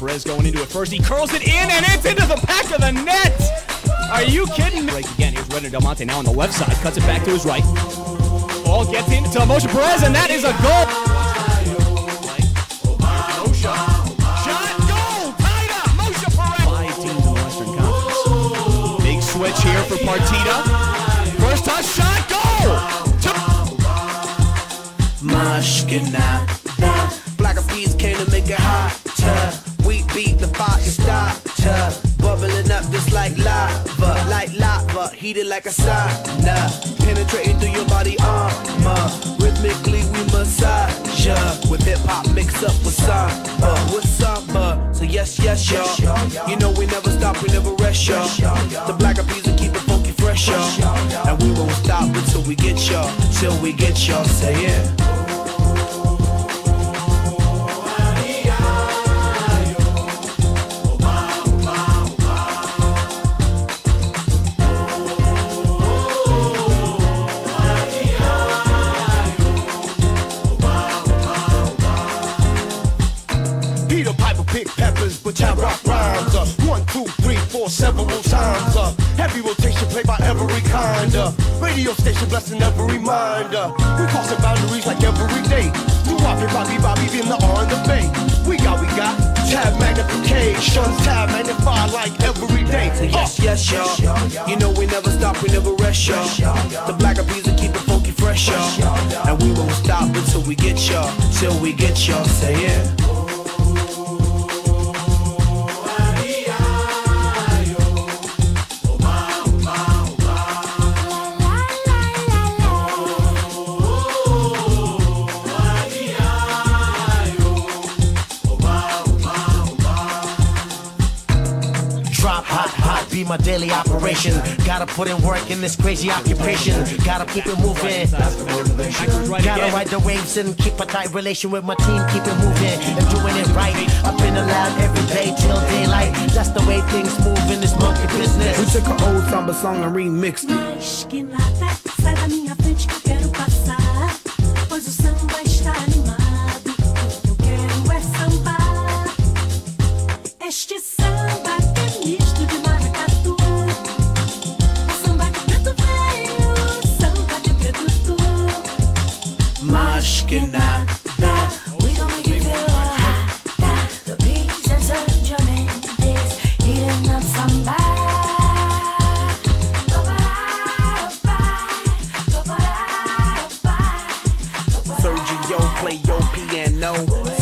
Perez going into it first. He curls it in, and it's into the back of the net. Are you kidding me? Break again. Here's Renner Del Monte now on the left side. Cuts it back to his right. Ball gets into Moshe Perez, and that is a goal. Shot, goal, tied up. Moshe Perez. Five teams in Western Conference. Big switch here for Partita. First touch shot, goal. Mushkina. Heated like a sauna. Penetrating through your body armor. Rhythmically we massage ya. With hip hop mixed up with samba, with samba. So yes, yes, y'all. You know we never stop, we never rest, y'all. The black will keep it funky fresh, y'all. And we won't stop until we get y'all, till we get y'all. Say it. Peter peppers, but I rock rhymes. Uh, one, two, three, four, several times. Uh, heavy rotation played by every kind. Uh, radio station blessing every mind. Uh, we crossing boundaries like every day. New Bobby, Bobby, Bobby in the R and the Bay. We got, we got tab magnification, tab magnify like every day. Say yes, yes, y'all. You know we never stop, we never rest, y'all. The Black Eyed Peas keep it funky fresh, y'all. And we won't stop until we get y'all, till we get y'all. Say it. Be my daily operation. Gotta put in work in this crazy occupation. Gotta keep it moving. Gotta ride the waves and keep a tight relation with my team. Keep it moving and doing it right. I've been lab every day till daylight. That's the way things move in this monkey business. We took an old samba song and remixed it. Mas que nada, sai da minha frente que eu quero passar. Pois o samba está animado. Play your piano.